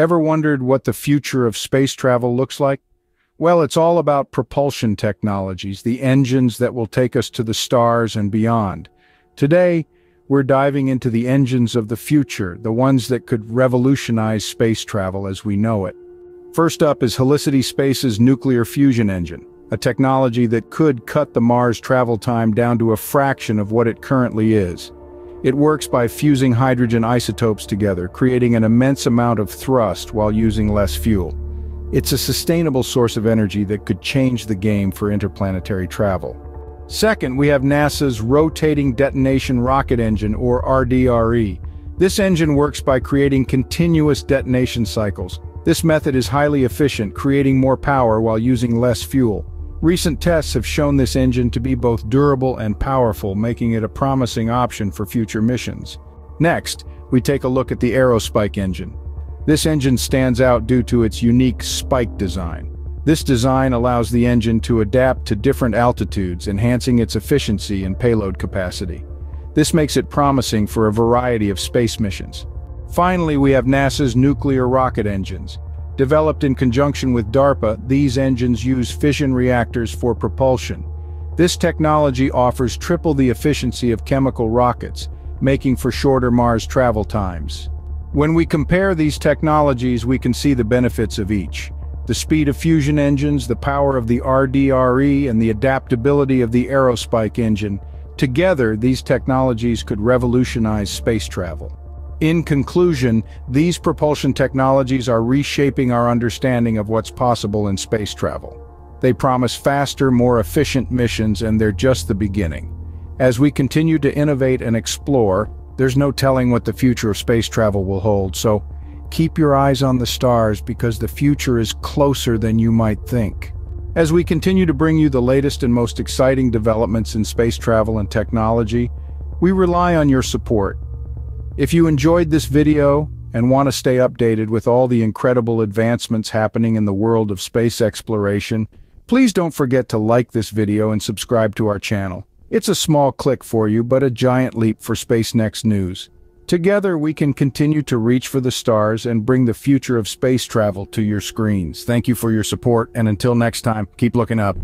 Ever wondered what the future of space travel looks like? Well, it's all about propulsion technologies, the engines that will take us to the stars and beyond. Today, we're diving into the engines of the future, the ones that could revolutionize space travel as we know it. First up is Helicity Space's nuclear fusion engine, a technology that could cut the Mars travel time down to a fraction of what it currently is. It works by fusing hydrogen isotopes together, creating an immense amount of thrust while using less fuel. It's a sustainable source of energy that could change the game for interplanetary travel. Second, we have NASA's Rotating Detonation Rocket Engine, or RDRE. This engine works by creating continuous detonation cycles. This method is highly efficient, creating more power while using less fuel. Recent tests have shown this engine to be both durable and powerful, making it a promising option for future missions. Next, we take a look at the Aerospike engine. This engine stands out due to its unique spike design. This design allows the engine to adapt to different altitudes, enhancing its efficiency and payload capacity. This makes it promising for a variety of space missions. Finally, we have NASA's nuclear rocket engines. Developed in conjunction with DARPA, these engines use fission reactors for propulsion. This technology offers triple the efficiency of chemical rockets, making for shorter Mars travel times. When we compare these technologies, we can see the benefits of each. The speed of fusion engines, the power of the RDRE, and the adaptability of the Aerospike engine. Together, these technologies could revolutionize space travel. In conclusion, these propulsion technologies are reshaping our understanding of what's possible in space travel. They promise faster, more efficient missions, and they're just the beginning. As we continue to innovate and explore, there's no telling what the future of space travel will hold, so keep your eyes on the stars because the future is closer than you might think. As we continue to bring you the latest and most exciting developments in space travel and technology, we rely on your support. If you enjoyed this video and want to stay updated with all the incredible advancements happening in the world of space exploration, please don't forget to like this video and subscribe to our channel. It's a small click for you, but a giant leap for Space Next News. Together we can continue to reach for the stars and bring the future of space travel to your screens. Thank you for your support, and until next time, keep looking up.